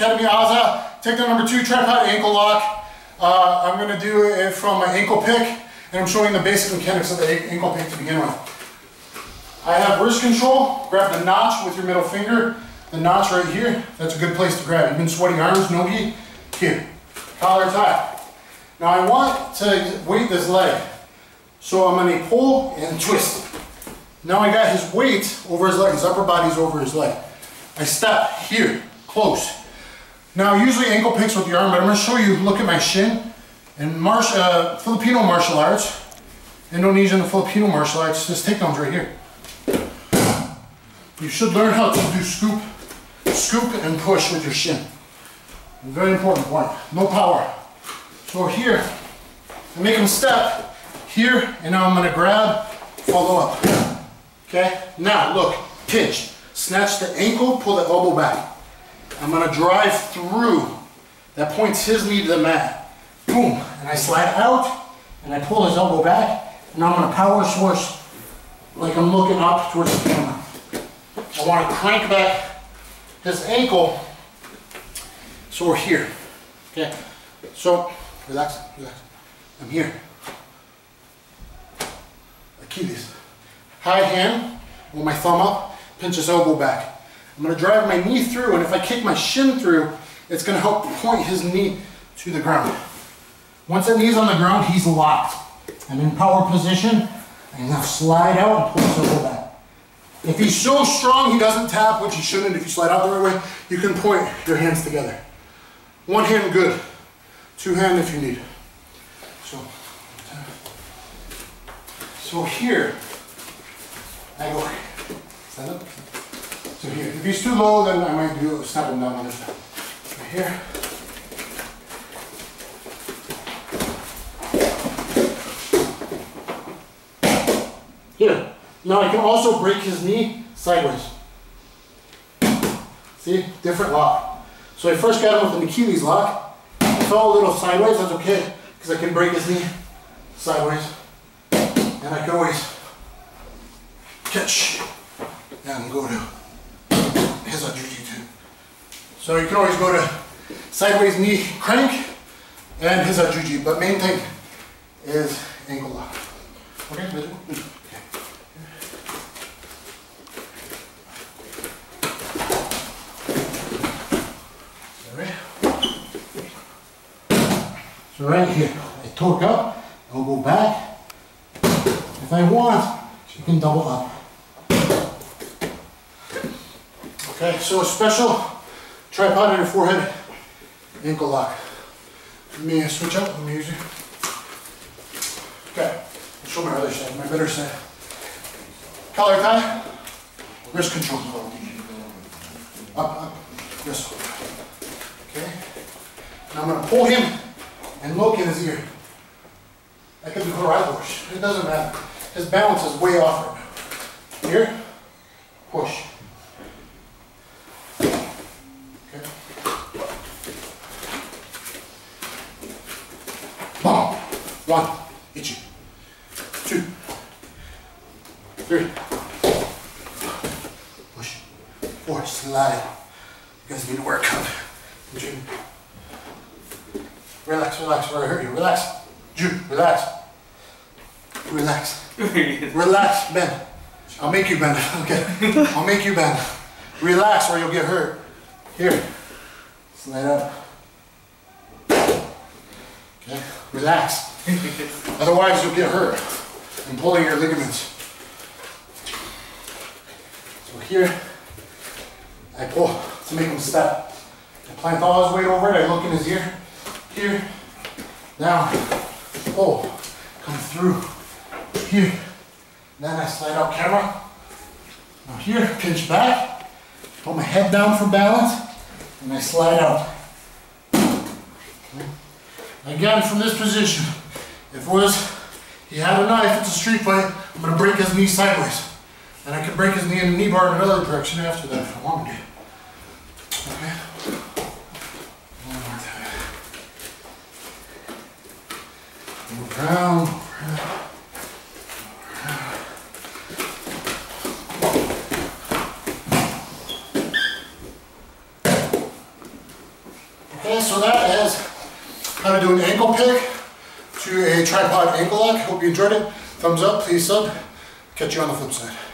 Academy Aza. Takedown number two, tripod ankle lock. Uh, I'm gonna do it from my ankle pick, and I'm showing the basic mechanics of the ankle pick to begin with. I have wrist control. Grab the notch with your middle finger. The notch right here, that's a good place to grab. You've been sweaty arms, nogi, here. Collar tie. Now I want to weight this leg. So I'm gonna pull and twist. Now I got his weight over his leg, his upper body's over his leg. I step here, close. Now usually ankle picks with the arm, but I'm gonna show you, look at my shin. In martial, uh, Filipino martial arts, Indonesian and Filipino martial arts, this takedown's right here. You should learn how to do scoop, scoop and push with your shin. Very important point, no power. So here, I make him step here, and now I'm gonna grab, follow up. Okay, now look, pinch. Snatch the ankle, pull the elbow back. I'm gonna drive through. That points his knee to the mat. Boom, and I slide out, and I pull his elbow back, and I'm gonna power source like I'm looking up towards the camera. I wanna crank back his ankle, so we're here, okay? So, relax, relax. I'm here. Achilles. High hand, with my thumb up, pinch his elbow back. I'm gonna drive my knee through, and if I kick my shin through, it's gonna help point his knee to the ground. Once that knee's on the ground, he's locked. I'm in power position, and now slide out and pull his back. If he's so strong he doesn't tap, which he shouldn't, if you slide out the right way, you can point your hands together. One hand good, two hand if you need. So, so here, I go, stand up. So here, if he's too low, then I might do snap him down on this. Right here. Here. Now I can also break his knee sideways. See, different lock. So I first got him with an Achilles lock. I fell a little sideways, that's okay, because I can break his knee sideways. And I can always catch and go to his jiu-jitsu. So you can always go to sideways knee crank and his jiu-jitsu, but main thing is ankle lock. Okay, okay. So right here, I torque up, elbow back. If I want, you can double up. Okay, so a special tripod on your forehead, ankle lock. Let me switch up, let me use it. Okay, I'll show my other side, my better side. Collar tie, wrist control. Up, up, this Okay, now I'm gonna pull him and look in his ear. That could be corridors. It doesn't matter. His balance is way off right now. Here, push. Okay. Boom. One, itchy. Two, three, push, four, slide. You guys need to work out. Relax, relax, where I hurt you. Relax. Jude, relax. Relax. relax, bend. I'll make you bend, okay? I'll make you bend. Relax or you'll get hurt. Here. Slide up. Okay, relax. Otherwise you'll get hurt. I'm pulling your ligaments. So here, I pull to make him step. I plant all his weight over it, I look in his ear here, down, oh, come through, here. Then I slide out camera. Now here, pinch back, put my head down for balance, and I slide out. Okay. Again, from this position, if was, he had a knife, it's a street fight, I'm gonna break his knee sideways. And I can break his knee in the knee bar in another direction after that if I want to. Okay? Round, Okay, so that how to do an ankle pick to a tripod ankle lock. Hope you enjoyed it. Thumbs up, please sub. Catch you on the flip side.